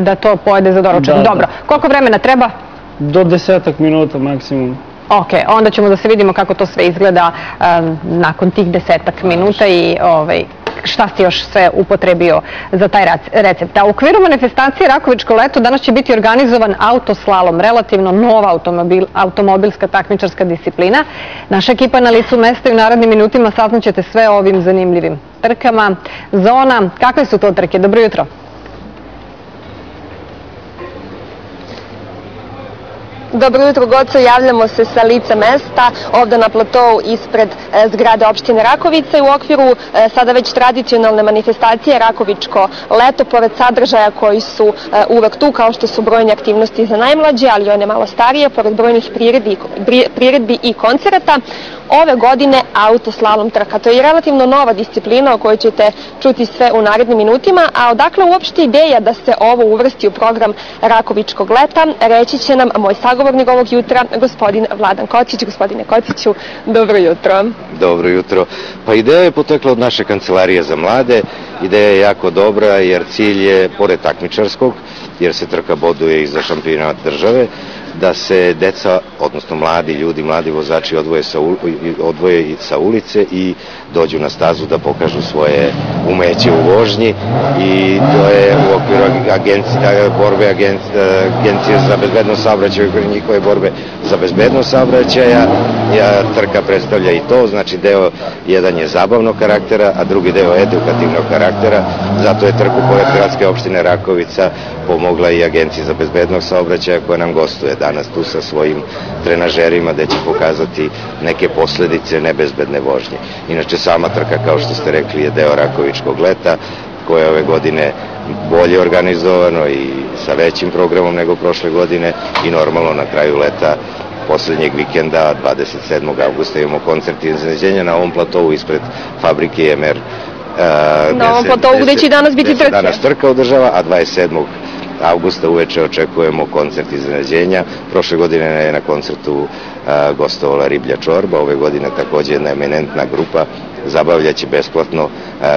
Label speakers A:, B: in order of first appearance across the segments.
A: da to pojede za doručak.
B: Da, da.
A: Dobro, koliko vremena treba?
B: Do desetak minuta maksimum.
A: Ok, onda ćemo da se vidimo kako to sve izgleda nakon tih desetak minuta i ovaj, šta si još sve upotrebio za taj recept. A u okviru manifestacije Rakovičko leto danas će biti organizovan autoslalom, relativno nova automobil, automobilska takmičarska disciplina. Naša ekipa na licu mesta i u narednim minutima saznaćete sve o ovim zanimljivim trkama. Zona, kakve su to trke? Dobro jutro.
C: Dobro jutro, Goco, javljamo se sa lica mesta, ovde na platovu ispred e, zgrade opštine Rakovica i u okviru e, sada već tradicionalne manifestacije Rakovičko leto, pored sadržaja koji su e, uvek tu, kao što su brojne aktivnosti za najmlađe, ali one malo starije, pored brojnih priredbi, priredbi i koncerata, ove godine autoslalom trka. To je relativno nova disciplina o kojoj ćete čuti sve u narednim minutima, a odakle uopšte ideja da se ovo uvrsti u program Rakovičkog leta, reći će nam moj sagovornik ovog jutra, gospodin Vladan Kocić. Gospodine Kociću, dobro jutro.
D: Dobro jutro. Pa ideja je potekla od naše kancelarije za mlade. Ideja je jako dobra jer cilj je, pored takmičarskog, jer se trka boduje i za šampionat države, da se deca, odnosno mladi ljudi, mladi vozači odvoje sa, odvoje sa ulice i dođu na stazu da pokažu svoje umeće u vožnji i to je u okviru agencije, borbe agencije, agencije za bezbednost saobraćaja i njihove borbe za bezbednost saobraćaja. Ja, trka predstavlja i to, znači deo jedan je zabavnog karaktera, a drugi deo edukativnog karaktera. Zato je trku pored gradske opštine Rakovica pomogla i Agencija za bezbednost saobraćaja koja nam gostuje danas tu sa svojim trenažerima gde će pokazati neke posledice nebezbedne vožnje. Inače sama trka kao što ste rekli je deo Rakovičkog leta koje je ove godine bolje organizovano i sa većim programom nego prošle godine i normalno na kraju leta poslednjeg vikenda 27. augusta imamo koncert iznenađenja na ovom platovu ispred fabrike MR Uh,
C: Na ovom platovu gde će danas biti trke.
D: Danas trka održava, a 27. augusta uveče očekujemo koncert iznenađenja. Prošle godine je na koncertu gostovala Riblja Čorba, ove godine takođe jedna eminentna grupa zabavljaće besplatno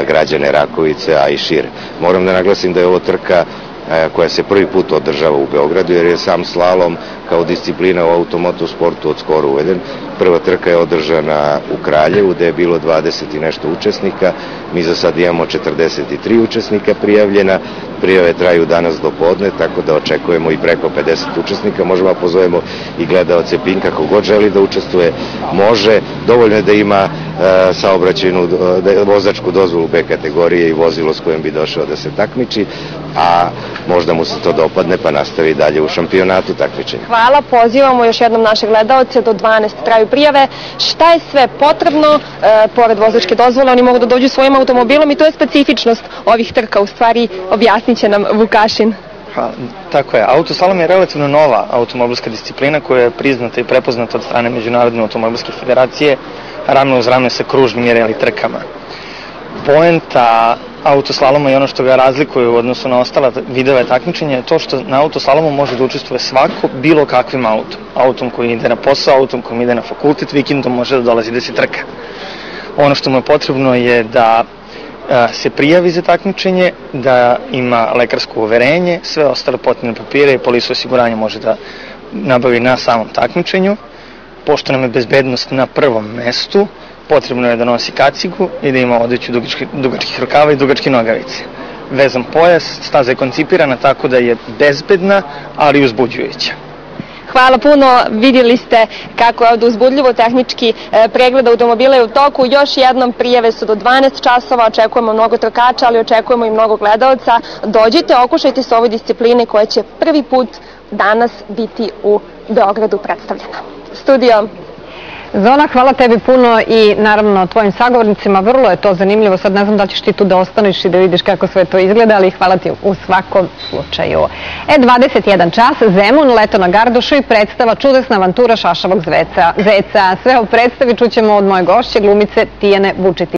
D: građane Rakovice, a i šire. Moram da naglasim da je ovo trka koja se prvi put održava u Beogradu, jer je sam slalom kao disciplina u automoto sportu od skoro uveden. Prva trka je održana u Kraljevu, gde je bilo 20 i nešto učesnika. Mi za sad imamo 43 učesnika prijavljena. Prijave traju danas do podne, tako da očekujemo i preko 50 učesnika. Možemo da pozovemo i gledaoce Pinka, kogod želi da učestvuje, može. Dovoljno je da ima e, saobraćajnu, e, da vozačku dozvolu B kategorije i vozilo s kojim bi došao da se takmiči, a možda mu se to dopadne pa nastavi dalje u šampionatu takmičenja.
C: Hvala, pozivamo još jednom naše gledaoce, do 12 traju prijave. Šta je sve potrebno, e, pored vozačke dozvole, oni mogu da dođu svojim automobilom i to je specifičnost ovih trka, u stvari objasnit će nam Vukašin.
E: Tako je. Autoslalom je relativno nova automobilska disciplina koja je priznata i prepoznata od strane Međunarodne automobilske federacije ravno uz rame sa kružnim i reli trkama. Poenta autoslaloma i ono što ga razlikuje u odnosu na ostala vidove takmičenja je to što na autoslalomu može da učestvuje svako bilo kakvim autom. Autom koji ide na posao, autom koji ide na fakultet, vikendom može da dolazi da se trka. Ono što mu je potrebno je da a, se prijavi za takmičenje, da ima lekarsko uverenje, sve ostale potrebne papire i polisu osiguranja može da nabavi na samom takmičenju. Pošto nam je bezbednost na prvom mestu, potrebno je da nosi kacigu i da ima odeću dugački, dugačkih rukava i dugačke nogavice. Vezan pojas, staza je koncipirana tako da je bezbedna, ali i uzbuđujuća.
C: Hvala puno, vidjeli ste kako je ovde uzbudljivo tehnički e, pregled automobila je u toku. Još jednom prijave su do 12 časova, očekujemo mnogo trkača, ali očekujemo i mnogo gledalca. Dođite, okušajte se ovoj disciplini koja će prvi put danas biti u Beogradu predstavljena. Studio.
A: Zona, hvala tebi puno i naravno tvojim sagovornicima. Vrlo je to zanimljivo. Sad ne znam da ćeš ti tu da ostaneš i da vidiš kako sve to izgleda, ali hvala ti u svakom slučaju. E, 21 čas, Zemun, leto na Gardušu i predstava Čudesna avantura Šašavog zveca. Sve o predstavi čućemo od moje gošće, glumice Tijene Vučiti.